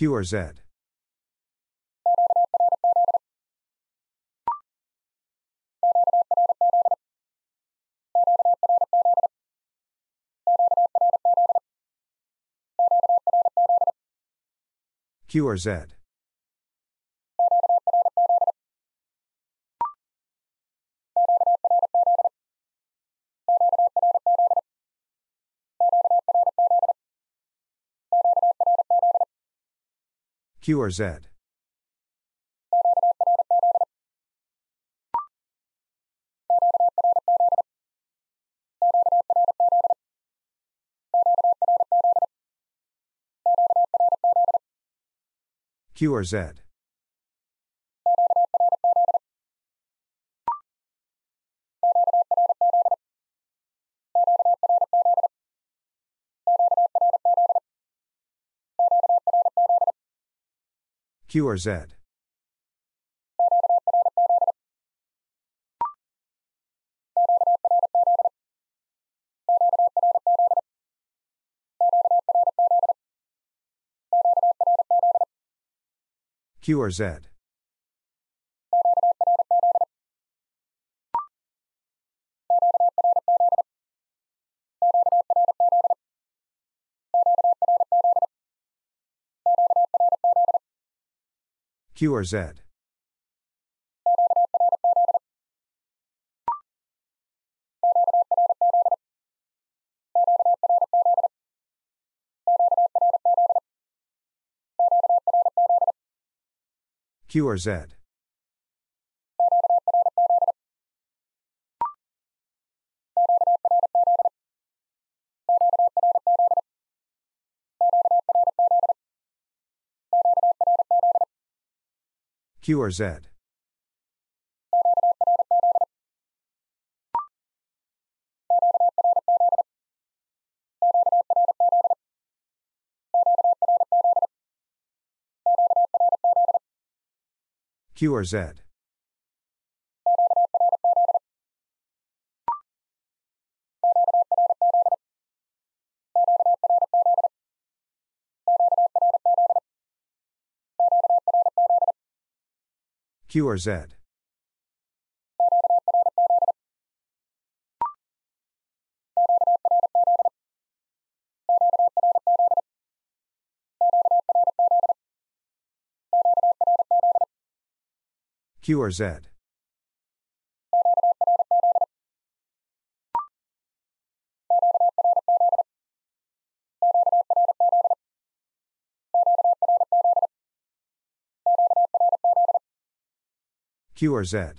QRZ. Q or Z. QRZ. Q or Z. QRZ. Q or Z. QRZ. Q or Z. QRZ. Q or Z. QRZ. Q or Z. QRZ.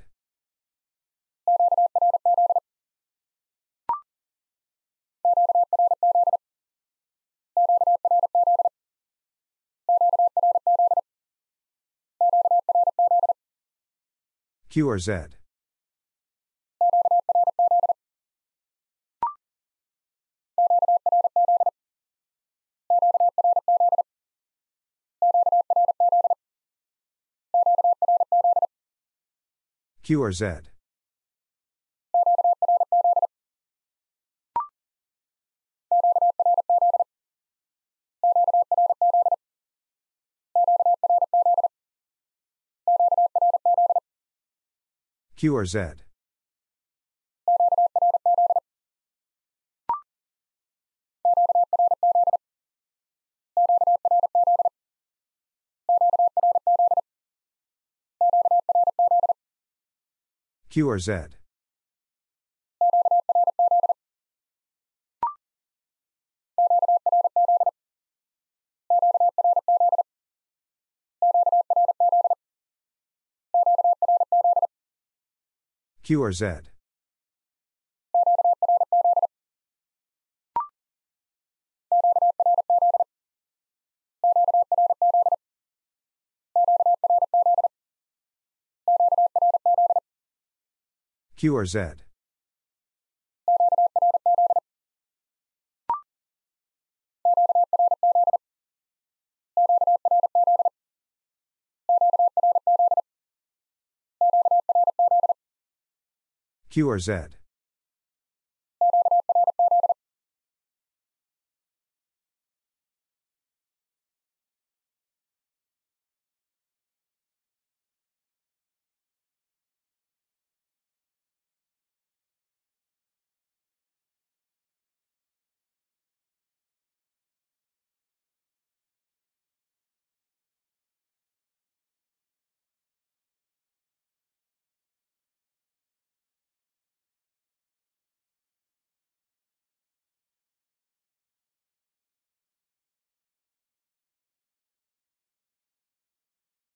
Q or Z. QRZ. Q or Z. QRZ. Q or Z. QRZ. Q or Z.